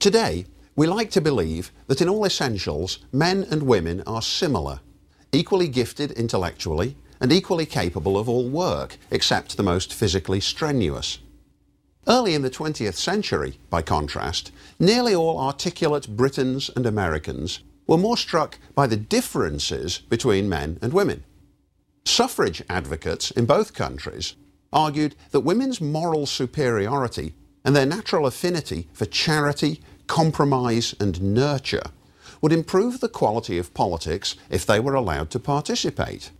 Today, we like to believe that in all essentials, men and women are similar, equally gifted intellectually, and equally capable of all work, except the most physically strenuous. Early in the 20th century, by contrast, nearly all articulate Britons and Americans were more struck by the differences between men and women. Suffrage advocates in both countries argued that women's moral superiority and their natural affinity for charity, compromise, and nurture would improve the quality of politics if they were allowed to participate.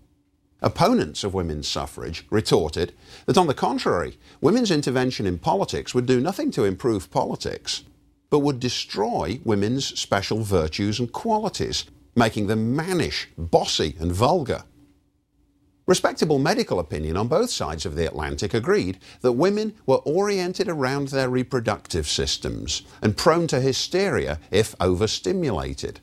Opponents of women's suffrage retorted that, on the contrary, women's intervention in politics would do nothing to improve politics, but would destroy women's special virtues and qualities, making them mannish, bossy, and vulgar. Respectable medical opinion on both sides of the Atlantic agreed that women were oriented around their reproductive systems and prone to hysteria if overstimulated.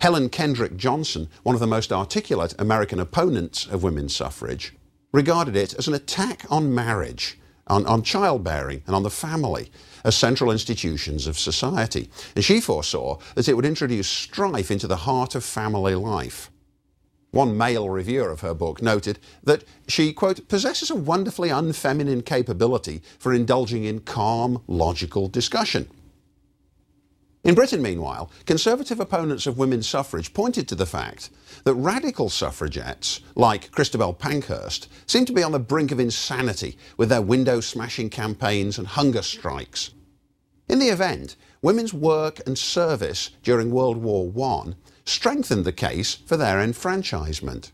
Helen Kendrick Johnson, one of the most articulate American opponents of women's suffrage, regarded it as an attack on marriage, on, on childbearing, and on the family as central institutions of society. And she foresaw that it would introduce strife into the heart of family life. One male reviewer of her book noted that she, quote, possesses a wonderfully unfeminine capability for indulging in calm, logical discussion. In Britain, meanwhile, conservative opponents of women's suffrage pointed to the fact that radical suffragettes, like Christabel Pankhurst, seemed to be on the brink of insanity with their window smashing campaigns and hunger strikes. In the event, women's work and service during World War I strengthened the case for their enfranchisement.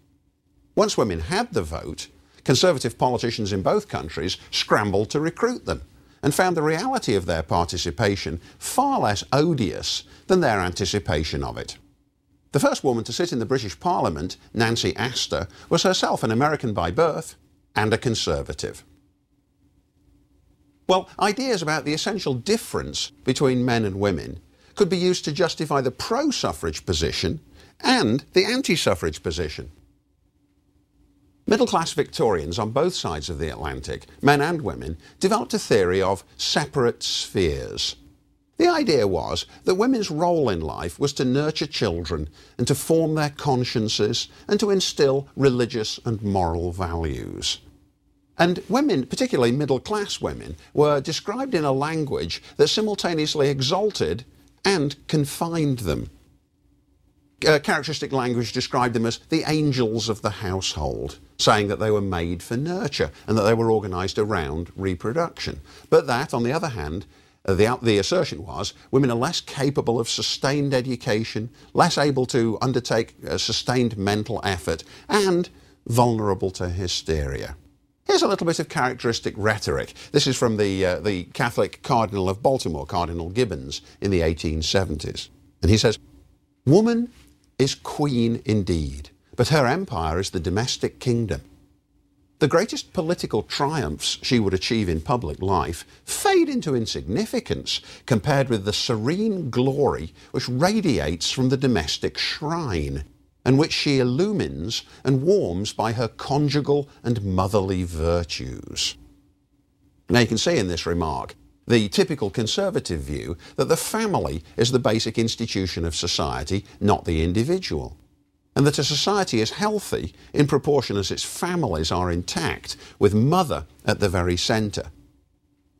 Once women had the vote, conservative politicians in both countries scrambled to recruit them and found the reality of their participation far less odious than their anticipation of it. The first woman to sit in the British Parliament, Nancy Astor, was herself an American by birth and a conservative. Well, ideas about the essential difference between men and women could be used to justify the pro suffrage position and the anti suffrage position. Middle class Victorians on both sides of the Atlantic, men and women, developed a theory of separate spheres. The idea was that women's role in life was to nurture children and to form their consciences and to instill religious and moral values. And women, particularly middle class women, were described in a language that simultaneously exalted and confined them. Uh, characteristic language described them as the angels of the household saying that they were made for nurture and that they were organised around reproduction. But that, on the other hand, uh, the, the assertion was women are less capable of sustained education, less able to undertake uh, sustained mental effort, and vulnerable to hysteria. Here's a little bit of characteristic rhetoric. This is from the, uh, the Catholic Cardinal of Baltimore, Cardinal Gibbons, in the 1870s. And he says, Woman is queen indeed but her empire is the domestic kingdom. The greatest political triumphs she would achieve in public life fade into insignificance compared with the serene glory which radiates from the domestic shrine, and which she illumines and warms by her conjugal and motherly virtues. Now you can see in this remark the typical conservative view that the family is the basic institution of society, not the individual and that a society is healthy in proportion as its families are intact, with mother at the very centre.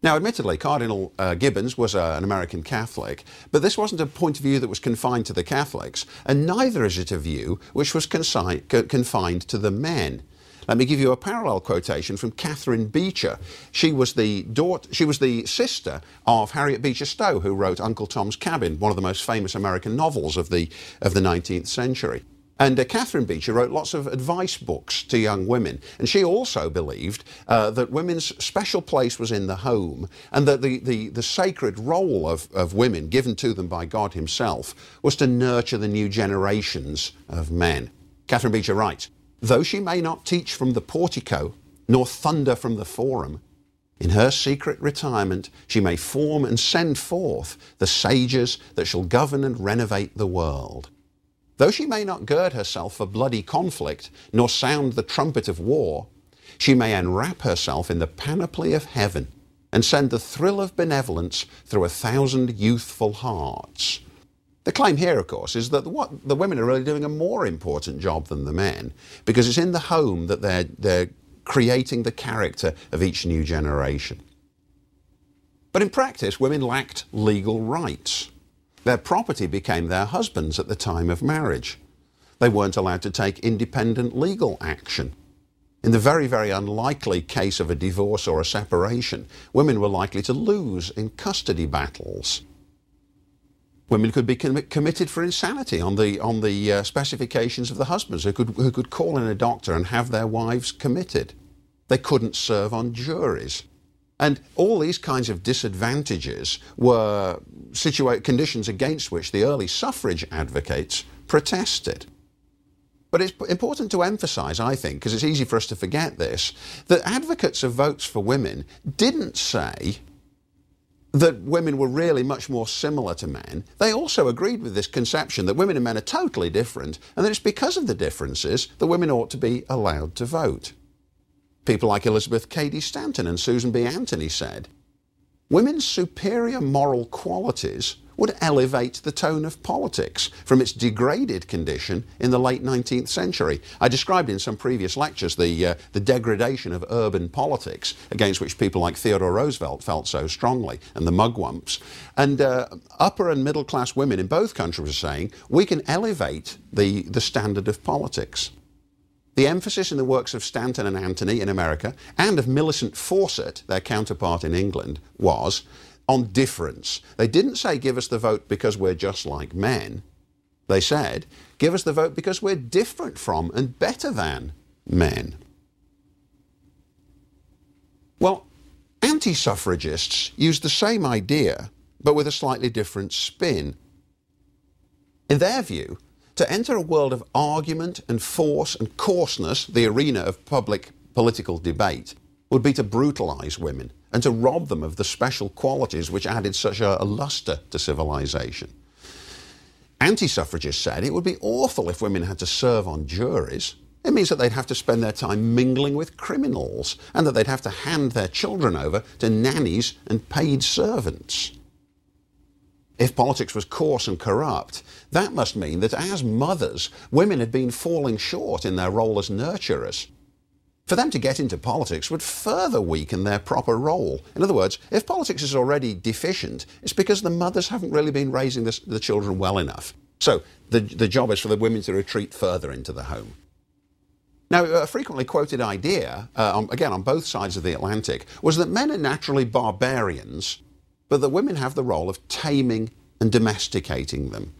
Now, admittedly, Cardinal uh, Gibbons was uh, an American Catholic, but this wasn't a point of view that was confined to the Catholics, and neither is it a view which was confined to the men. Let me give you a parallel quotation from Catharine Beecher. She was the daughter, she was the sister of Harriet Beecher Stowe, who wrote Uncle Tom's Cabin, one of the most famous American novels of the of the 19th century. And uh, Catharine Beecher wrote lots of advice books to young women. And she also believed uh, that women's special place was in the home and that the, the, the sacred role of, of women given to them by God Himself was to nurture the new generations of men. Catharine Beecher writes Though she may not teach from the portico, nor thunder from the forum, in her secret retirement she may form and send forth the sages that shall govern and renovate the world. Though she may not gird herself for bloody conflict, nor sound the trumpet of war, she may enwrap herself in the panoply of heaven and send the thrill of benevolence through a thousand youthful hearts. The claim here, of course, is that what the women are really doing a more important job than the men because it's in the home that they're, they're creating the character of each new generation. But in practice, women lacked legal rights. Their property became their husband's at the time of marriage. They weren't allowed to take independent legal action. In the very, very unlikely case of a divorce or a separation, women were likely to lose in custody battles. Women could be com- committed for insanity on the, on the uh, specifications of the husbands who could, who could call in a doctor and have their wives committed. They couldn't serve on juries. And all these kinds of disadvantages were conditions against which the early suffrage advocates protested. But it's important to emphasise, I think, because it's easy for us to forget this, that advocates of votes for women didn't say that women were really much more similar to men. They also agreed with this conception that women and men are totally different, and that it's because of the differences that women ought to be allowed to vote. People like Elizabeth Cady Stanton and Susan B. Anthony said, Women's superior moral qualities would elevate the tone of politics from its degraded condition in the late 19th century. I described in some previous lectures the, uh, the degradation of urban politics against which people like Theodore Roosevelt felt so strongly, and the mugwumps. And uh, upper and middle class women in both countries were saying, we can elevate the, the standard of politics. The emphasis in the works of Stanton and Anthony in America and of Millicent Fawcett, their counterpart in England, was on difference. They didn't say, give us the vote because we're just like men. They said, give us the vote because we're different from and better than men. Well, anti suffragists used the same idea, but with a slightly different spin. In their view, to enter a world of argument and force and coarseness, the arena of public political debate, would be to brutalise women and to rob them of the special qualities which added such a, lustre to civilization. Anti suffragists said it would be awful if women had to serve on juries. It means that they'd have to spend their time mingling with criminals and that they'd have to hand their children over to nannies and paid servants. If politics was coarse and corrupt, that must mean that as mothers, women had been falling short in their role as nurturers. For them to get into politics would further weaken their proper role. In other words, if politics is already deficient, it's because the mothers haven't really been raising the, children well enough. So the, the job is for the women to retreat further into the home. Now, a frequently quoted idea, uh, again on both sides of the Atlantic, was that men are naturally barbarians but that women have the role of taming and domesticating them.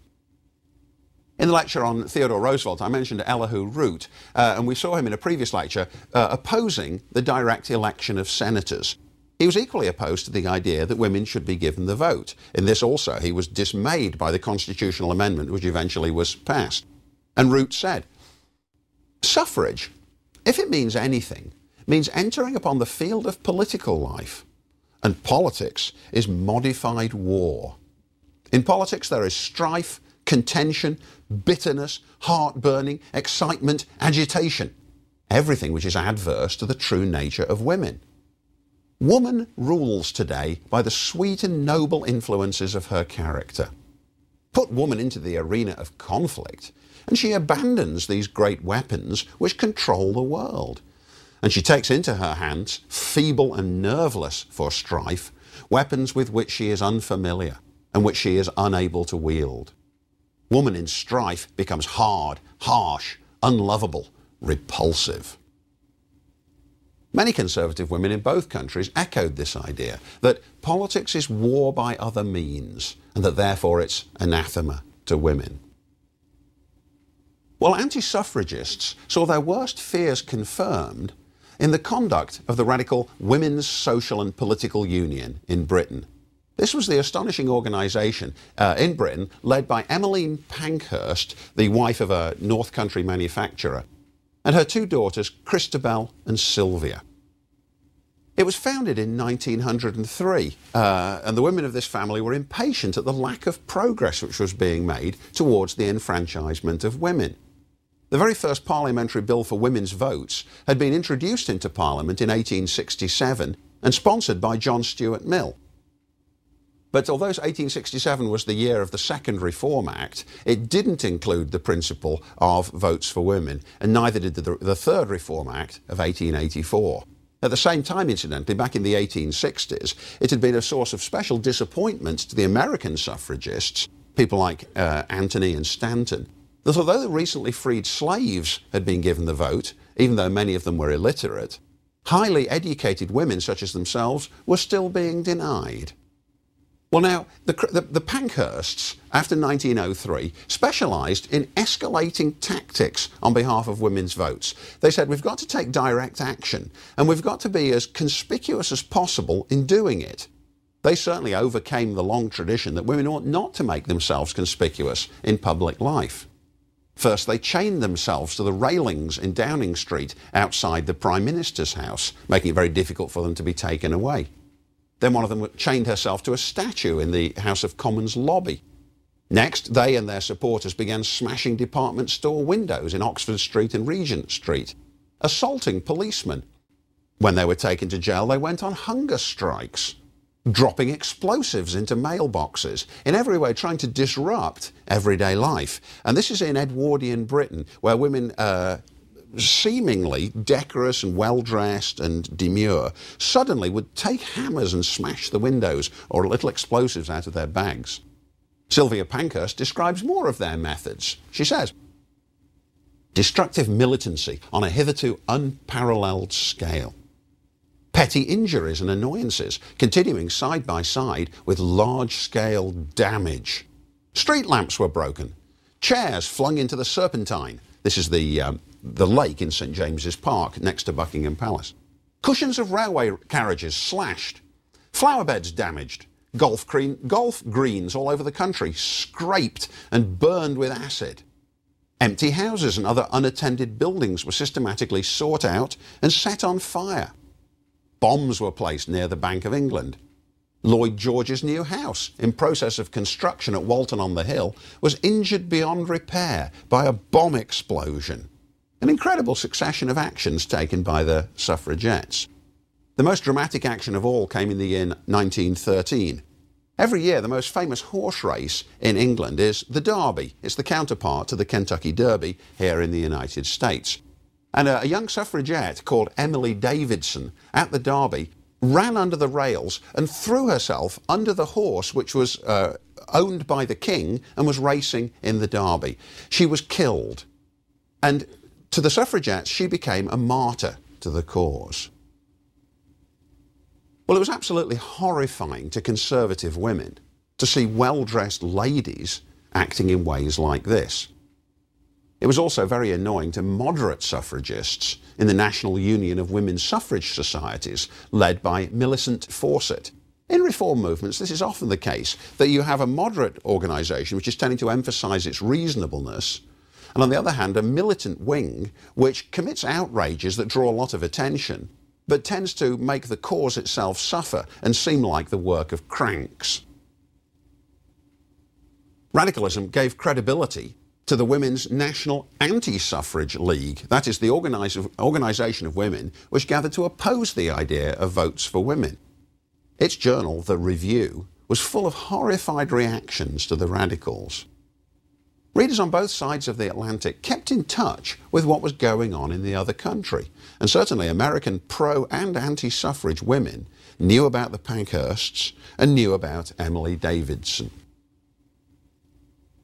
In the lecture on Theodore Roosevelt, I mentioned Elihu Root, uh, and we saw him in a previous lecture uh, opposing the direct election of senators. He was equally opposed to the idea that women should be given the vote. In this also, he was dismayed by the constitutional amendment which eventually was passed. And Root said, Suffrage, if it means anything, means entering upon the field of political life and politics is modified war. In politics, there is strife, contention, bitterness, heartburning, excitement, agitation, everything which is adverse to the true nature of women. Woman rules today by the sweet and noble influences of her character. Put woman into the arena of conflict, and she abandons these great weapons which control the world and she takes into her hands, feeble and nerveless for strife, weapons with which she is unfamiliar and which she is unable to wield. Woman in strife becomes hard, harsh, unlovable, repulsive. Many conservative women in both countries echoed this idea that politics is war by other means and that therefore it's anathema to women. Well, anti suffragists saw their worst fears confirmed in the conduct of the radical Women's Social and Political Union in Britain. This was the astonishing organisation uh, in Britain led by Emmeline Pankhurst, the wife of a North Country manufacturer, and her two daughters, Christabel and Sylvia. It was founded in 1903, uh, and the women of this family were impatient at the lack of progress which was being made towards the enfranchisement of women. The very first parliamentary bill for women's votes had been introduced into Parliament in 1867, and sponsored by John Stuart Mill. But although 1867 was the year of the Second Reform Act, it didn't include the principle of votes for women, and neither did the, the, Third Reform Act of 1884. At the same time, incidentally, back in the 1860s, it had been a source of special disappointment to the American suffragists, people like uh, Anthony and Stanton, that although the recently freed slaves had been given the vote, even though many of them were illiterate, highly educated women such as themselves were still being denied. Well, now, the, the, the, Pankhursts, after 1903, specialised in escalating tactics on behalf of women's votes. They said, we've got to take direct action, and we've got to be as conspicuous as possible in doing it. They certainly overcame the long tradition that women ought not to make themselves conspicuous in public life. First, they chained themselves to the railings in Downing Street outside the Prime Minister's house, making it very difficult for them to be taken away. Then one of them chained herself to a statue in the House of Commons lobby. Next, they and their supporters began smashing department store windows in Oxford Street and Regent Street, assaulting policemen. When they were taken to jail, they went on hunger strikes, dropping explosives into mailboxes, in every way trying to disrupt everyday life. And this is in Edwardian Britain, where women uh, seemingly decorous and well dressed and demure, suddenly would take hammers and smash the windows or little explosives out of their bags. Sylvia Pankhurst describes more of their methods. She says, Destructive militancy on a hitherto unparalleled scale. Petty injuries and annoyances continuing side by side with large scale damage. Street lamps were broken. Chairs flung into the Serpentine. This is the um, the lake in St James's Park next to Buckingham Palace. Cushions of railway carriages slashed, flower beds damaged, golf, green, golf greens all over the country scraped and burned with acid. Empty houses and other unattended buildings were systematically sought out and set on fire. Bombs were placed near the Bank of England. Lloyd George's new house, in process of construction at Walton on the Hill, was injured beyond repair by a bomb explosion. An incredible succession of actions taken by the suffragettes. The most dramatic action of all came in the year 1913. Every year, the most famous horse race in England is the Derby. It's the counterpart to the Kentucky Derby here in the United States. And a, a young suffragette called Emily Davidson at the Derby ran under the rails and threw herself under the horse which was uh, owned by the king and was racing in the Derby. She was killed. And to the suffragettes, she became a martyr to the cause. Well, it was absolutely horrifying to conservative women to see well dressed ladies acting in ways like this. It was also very annoying to moderate suffragists in the National Union of Women's Suffrage Societies, led by Millicent Fawcett. In reform movements, this is often the case that you have a moderate organisation which is tending to emphasise its reasonableness and on the other hand, a militant wing which commits outrages that draw a lot of attention, but tends to make the cause itself suffer and seem like the work of cranks. Radicalism gave credibility to the Women's National Anti Suffrage League. That is the organisation of women which gathered to oppose the idea of votes for women. Its journal, The Review, was full of horrified reactions to the radicals. Readers on both sides of the Atlantic kept in touch with what was going on in the other country. And certainly American pro and anti suffrage women knew about the Pankhursts and knew about Emily Davidson.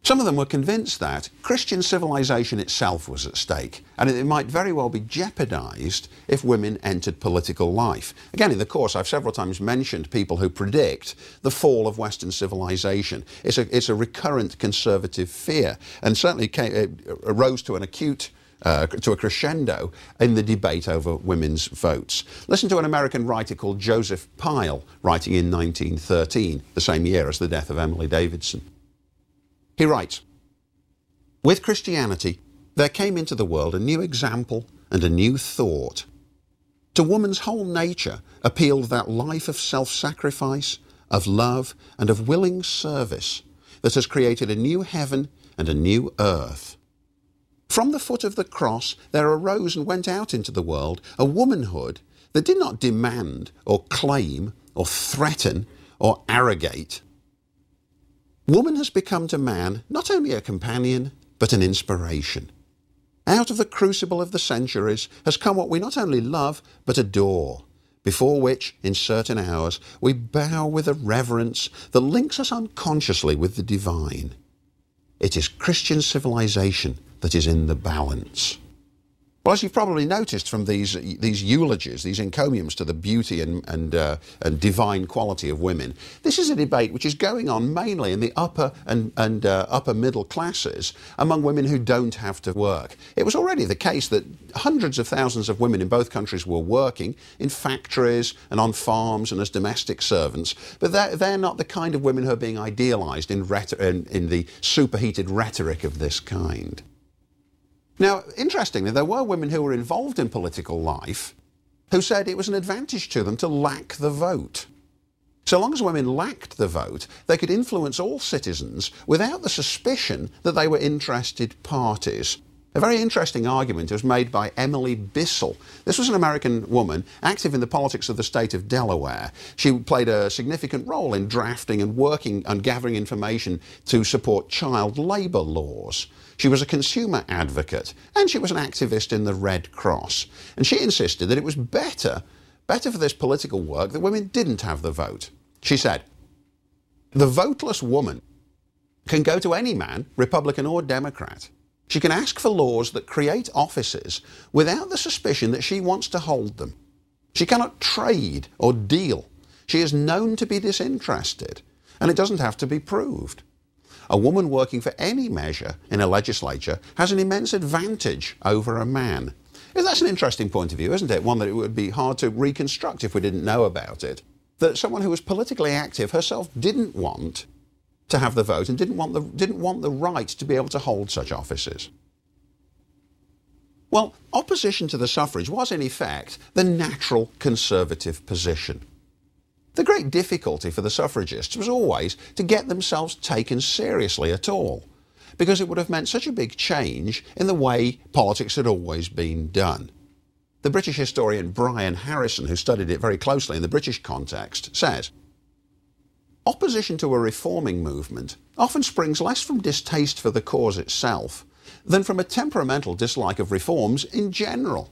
Some of them were convinced that Christian civilization itself was at stake, and it might very well be jeopardized if women entered political life. Again, in the course, I've several times mentioned people who predict the fall of Western civilization. It's a, it's a recurrent conservative fear, and certainly came, it arose to an acute uh, to a crescendo in the debate over women's votes. Listen to an American writer called Joseph Pyle, writing in 1913, the same year as the death of Emily Davidson. He writes With Christianity, there came into the world a new example and a new thought. To woman's whole nature appealed that life of self sacrifice, of love, and of willing service that has created a new heaven and a new earth. From the foot of the cross, there arose and went out into the world a womanhood that did not demand or claim or threaten or arrogate. Woman has become to man not only a companion, but an inspiration. Out of the crucible of the centuries has come what we not only love, but adore, before which, in certain hours, we bow with a reverence that links us unconsciously with the divine. It is Christian civilization that is in the balance. Well, as you've probably noticed from these, these eulogies, these encomiums to the beauty and, and, uh, and divine quality of women, this is a debate which is going on mainly in the upper and, and uh, upper middle classes among women who don't have to work. It was already the case that hundreds of thousands of women in both countries were working in factories and on farms and as domestic servants, but they're, they're not the kind of women who are being idealised in, in, in the superheated rhetoric of this kind. Now, interestingly, there were women who were involved in political life who said it was an advantage to them to lack the vote. So long as women lacked the vote, they could influence all citizens without the suspicion that they were interested parties. A very interesting argument was made by Emily Bissell. This was an American woman active in the politics of the state of Delaware. She played a significant role in drafting and working and gathering information to support child labour laws. She was a consumer advocate and she was an activist in the Red Cross. And she insisted that it was better, better for this political work that women didn't have the vote. She said, The voteless woman can go to any man, Republican or Democrat, she can ask for laws that create offices without the suspicion that she wants to hold them. She cannot trade or deal. She is known to be disinterested, and it doesn't have to be proved. A woman working for any measure in a legislature has an immense advantage over a man. That's an interesting point of view, isn't it? One that it would be hard to reconstruct if we didn't know about it. That someone who was politically active herself didn't want to have the vote and didn't want the, didn't want the right to be able to hold such offices. Well, opposition to the suffrage was in effect the natural conservative position. The great difficulty for the suffragists was always to get themselves taken seriously at all, because it would have meant such a big change in the way politics had always been done. The British historian Brian Harrison, who studied it very closely in the British context, says Opposition to a reforming movement often springs less from distaste for the cause itself than from a temperamental dislike of reforms in general.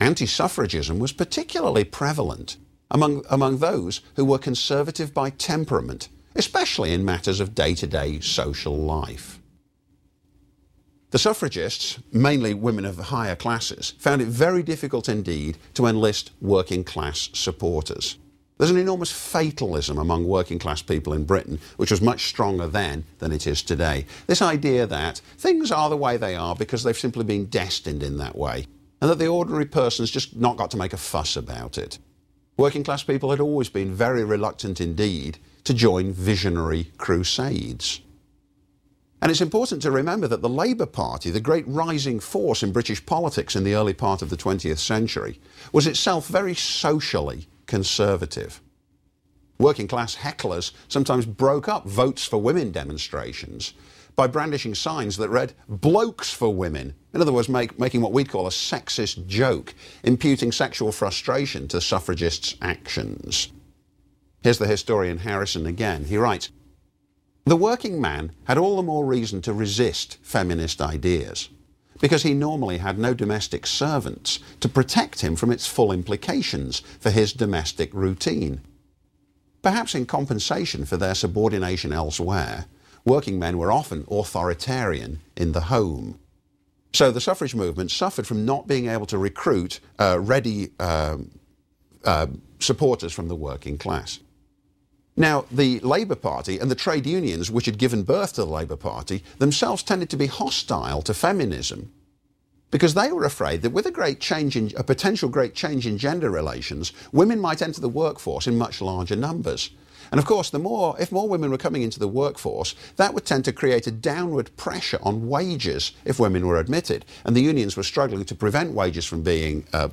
Anti-suffragism was particularly prevalent among, among those who were conservative by temperament, especially in matters of day-to-day social life. The suffragists, mainly women of the higher classes, found it very difficult indeed to enlist working class supporters. There's an enormous fatalism among working class people in Britain, which was much stronger then than it is today. This idea that things are the way they are because they've simply been destined in that way, and that the ordinary person's just not got to make a fuss about it. Working class people had always been very reluctant indeed to join visionary crusades. And it's important to remember that the Labour Party, the great rising force in British politics in the early part of the 20th century, was itself very socially conservative. Working class hecklers sometimes broke up votes for women demonstrations by brandishing signs that read blokes for women. In other words, make, making what we'd call a sexist joke, imputing sexual frustration to suffragists' actions. Here's the historian Harrison again. He writes, The working man had all the more reason to resist feminist ideas because he normally had no domestic servants to protect him from its full implications for his domestic routine. Perhaps in compensation for their subordination elsewhere, working men were often authoritarian in the home. So the suffrage movement suffered from not being able to recruit uh, ready uh, uh, supporters from the working class. Now, the Labour Party and the trade unions which had given birth to the Labour Party themselves tended to be hostile to feminism because they were afraid that with a great change in a potential great change in gender relations, women might enter the workforce in much larger numbers. And of course, the more, if more women were coming into the workforce, that would tend to create a downward pressure on wages if women were admitted. And the unions were struggling to prevent wages from being uh,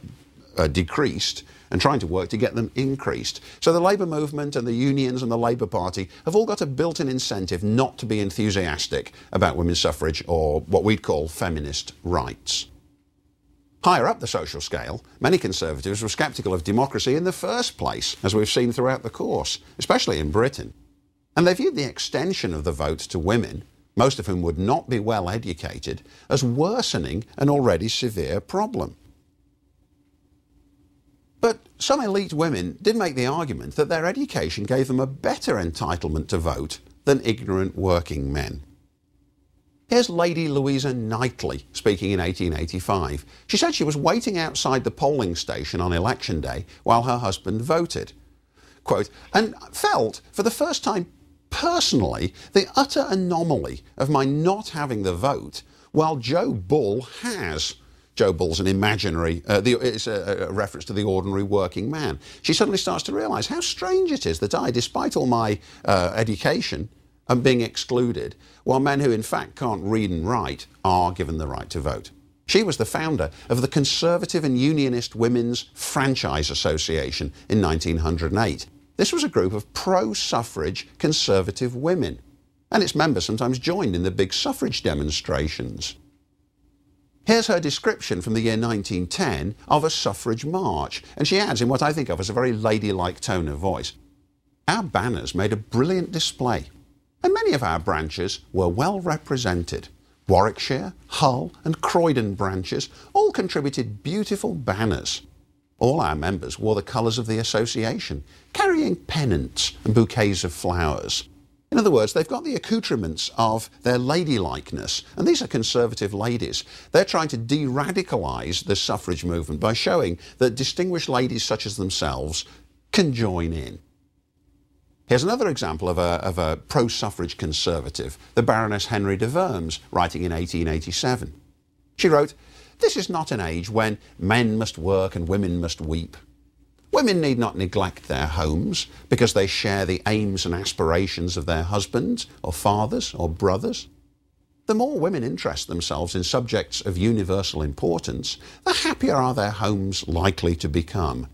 uh, decreased and trying to work to get them increased. So the Labour movement and the unions and the Labour Party have all got a built-in incentive not to be enthusiastic about women's suffrage or what we'd call feminist rights. Higher up the social scale, many conservatives were sceptical of democracy in the first place, as we've seen throughout the course, especially in Britain. And they viewed the extension of the vote to women, most of whom would not be well educated, as worsening an already severe problem. But some elite women did make the argument that their education gave them a better entitlement to vote than ignorant working men. Here's Lady Louisa Knightley speaking in 1885. She said she was waiting outside the polling station on election day while her husband voted. Quote, and felt for the first time personally the utter anomaly of my not having the vote while Joe Bull has. Joe Bull's an imaginary, uh, the, it's a, a, reference to the ordinary working man. She suddenly starts to realise how strange it is that I, despite all my uh, education, am being excluded, while men who in fact can't read and write are given the right to vote. She was the founder of the Conservative and Unionist Women's Franchise Association in 1908. This was a group of pro suffrage conservative women, and its members sometimes joined in the big suffrage demonstrations. Here's her description from the year 1910 of a suffrage march, and she adds in what I think of as a very ladylike tone of voice. Our banners made a brilliant display, and many of our branches were well represented. Warwickshire, Hull, and Croydon branches all contributed beautiful banners. All our members wore the colours of the association, carrying pennants and bouquets of flowers. In other words, they've got the accoutrements of their ladylikeness, and these are conservative ladies. They're trying to de radicalise the suffrage movement by showing that distinguished ladies such as themselves can join in. Here's another example of a, of a pro suffrage conservative, the Baroness Henry de Worms, writing in 1887. She wrote, This is not an age when men must work and women must weep. Women need not neglect their homes because they share the aims and aspirations of their husbands or fathers or brothers. The more women interest themselves in subjects of universal importance, the happier are their homes likely to become.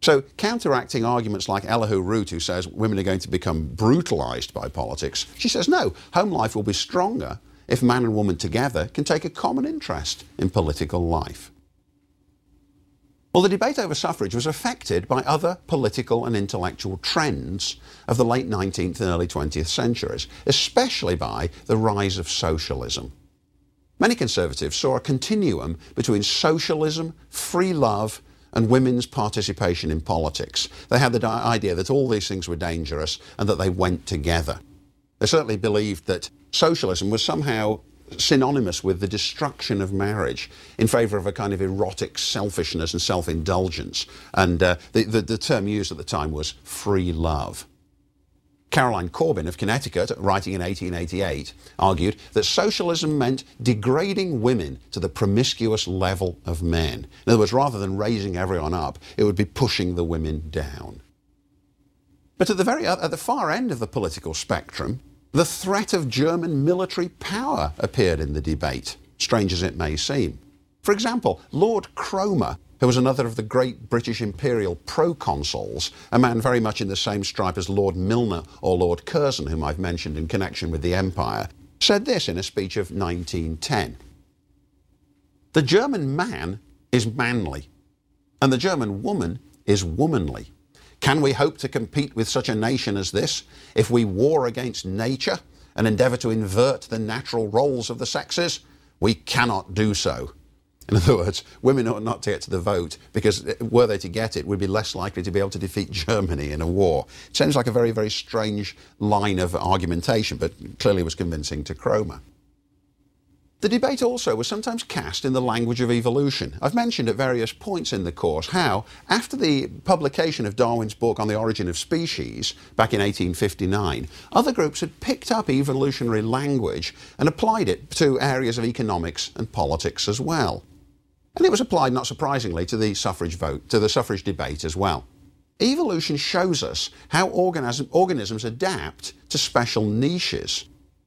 So, counteracting arguments like Elihu Root, who says women are going to become brutalised by politics, she says no, home life will be stronger if man and woman together can take a common interest in political life. Well, the debate over suffrage was affected by other political and intellectual trends of the late 19th and early 20th centuries, especially by the rise of socialism. Many conservatives saw a continuum between socialism, free love, and women's participation in politics. They had the idea that all these things were dangerous and that they went together. They certainly believed that socialism was somehow synonymous with the destruction of marriage in favour of a kind of erotic selfishness and self indulgence. And uh, the, the, the term used at the time was free love. Caroline Corbin of Connecticut, writing in 1888, argued that socialism meant degrading women to the promiscuous level of men. In other words, rather than raising everyone up, it would be pushing the women down. But at the very at the far end of the political spectrum, the threat of German military power appeared in the debate, strange as it may seem. For example, Lord Cromer, who was another of the great British imperial proconsuls, a man very much in the same stripe as Lord Milner or Lord Curzon, whom I've mentioned in connection with the Empire, said this in a speech of 1910. The German man is manly, and the German woman is womanly. Can we hope to compete with such a nation as this if we war against nature and endeavour to invert the natural roles of the sexes? We cannot do so. In other words, women ought not to get to the vote because were they to get it, we'd be less likely to be able to defeat Germany in a war. It sounds like a very, very strange line of argumentation, but clearly was convincing to Cromer. The debate also was sometimes cast in the language of evolution. I've mentioned at various points in the course how, after the publication of Darwin's book on the origin of species back in 1859, other groups had picked up evolutionary language and applied it to areas of economics and politics as well. And it was applied, not surprisingly, to the suffrage vote, to the suffrage debate as well. Evolution shows us how organism, organisms adapt to special niches.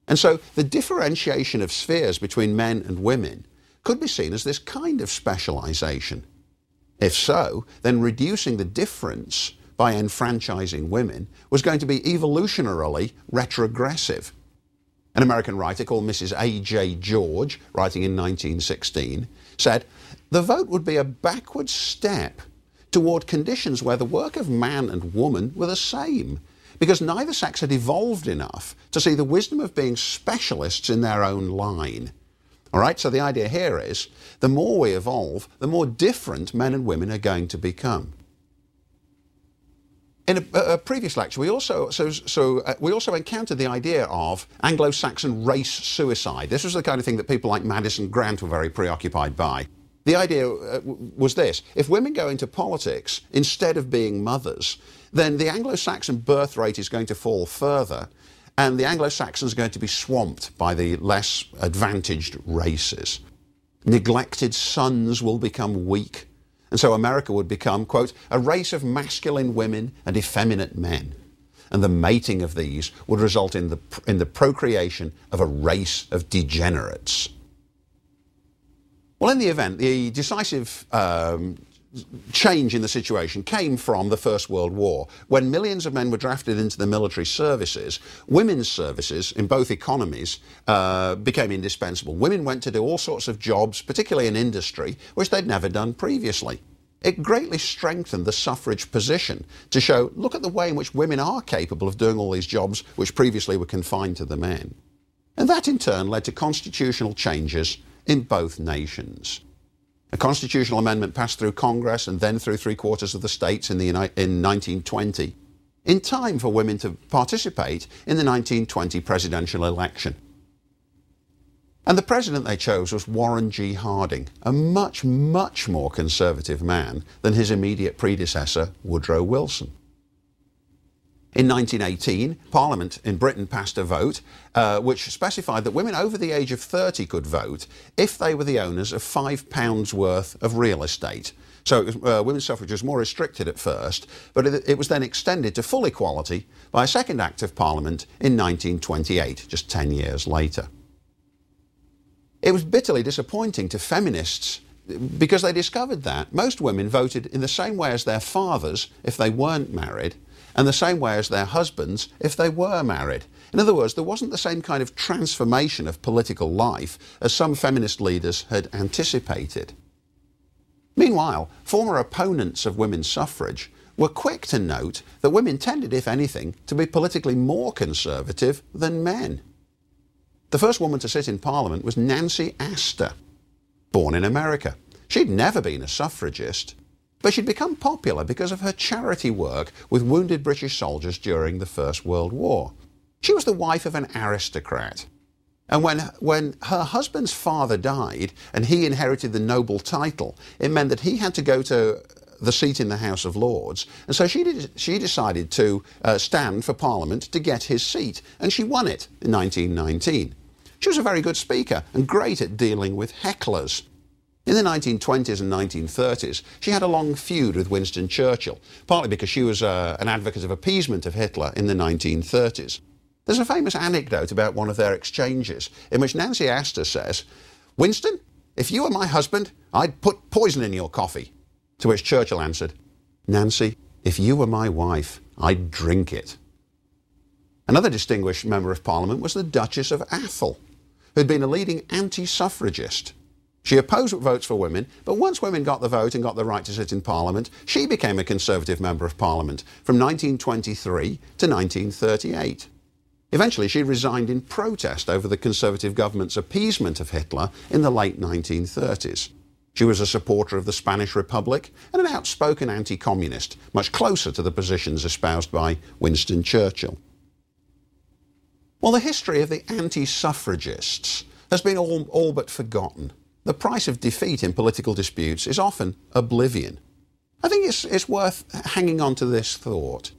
And so the differentiation of spheres between men and women could be seen as this kind of specialization. If so, then reducing the difference by enfranchising women was going to be evolutionarily retrogressive. An American writer called Mrs. A.J. George, writing in 1916, said, The vote would be a backward step toward conditions where the work of man and woman were the same, because neither sex had evolved enough to see the wisdom of being specialists in their own line. All right, so the idea here is the more we evolve, the more different men and women are going to become. In a, a, previous lecture, we also so, so uh, we also encountered the idea of Anglo-Saxon race suicide. This was the kind of thing that people like Madison Grant were very preoccupied by. The idea uh, was this: if women go into politics instead of being mothers, then the Anglo-Saxon birth rate is going to fall further, and the Anglo-Saxons are going to be swamped by the less advantaged races. Neglected sons will become weak and so America would become, quote, a race of masculine women and effeminate men. And the mating of these would result in the, in the procreation of a race of degenerates. Well, in the event, the decisive um, change in the situation came from the First World War. When millions of men were drafted into the military services, women's services in both economies uh, became indispensable. Women went to do all sorts of jobs, particularly in industry, which they'd never done previously. It greatly strengthened the suffrage position to show, look at the way in which women are capable of doing all these jobs which previously were confined to the men. And that in turn led to constitutional changes in both nations. A constitutional amendment passed through Congress and then through three quarters of the states in, the, in 1920, in time for women to participate in the 1920 presidential election. And the president they chose was Warren G. Harding, a much, much more conservative man than his immediate predecessor, Woodrow Wilson. In 1918, Parliament in Britain passed a vote uh, which specified that women over the age of 30 could vote if they were the owners of £5 worth of real estate. So uh, women's suffrage was more restricted at first, but it, it was then extended to full equality by a second Act of Parliament in 1928, just 10 years later. It was bitterly disappointing to feminists because they discovered that most women voted in the same way as their fathers if they weren't married, and the same way as their husbands if they were married. In other words, there wasn't the same kind of transformation of political life as some feminist leaders had anticipated. Meanwhile, former opponents of women's suffrage were quick to note that women tended, if anything, to be politically more conservative than men. The first woman to sit in Parliament was Nancy Astor, born in America. She'd never been a suffragist, but she'd become popular because of her charity work with wounded British soldiers during the First World War. She was the wife of an aristocrat. And when, when her husband's father died and he inherited the noble title, it meant that he had to go to the seat in the House of Lords. And so she, did, she decided to uh, stand for Parliament to get his seat. And she won it in 1919. She was a very good speaker and great at dealing with hecklers. In the 1920s and 1930s, she had a long feud with Winston Churchill, partly because she was uh, an advocate of appeasement of Hitler in the 1930s. There's a famous anecdote about one of their exchanges in which Nancy Astor says, Winston, if you were my husband, I'd put poison in your coffee. To which Churchill answered, Nancy, if you were my wife, I'd drink it. Another distinguished member of Parliament was the Duchess of Atholl, who'd been a leading anti-suffragist she opposed votes for women, but once women got the vote and got the right to sit in Parliament, she became a Conservative Member of Parliament from 1923 to 1938. Eventually, she resigned in protest over the Conservative government's appeasement of Hitler in the late 1930s. She was a supporter of the Spanish Republic and an outspoken anti-communist, much closer to the positions espoused by Winston Churchill. Well, the history of the anti-suffragists has been all, all but forgotten. The price of defeat in political disputes is often oblivion. I think it's, it's worth hanging on to this thought.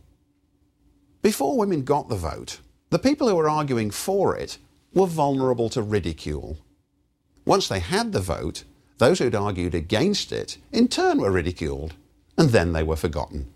Before women got the vote, the people who were arguing for it were vulnerable to ridicule. Once they had the vote, those who'd argued against it in turn were ridiculed, and then they were forgotten.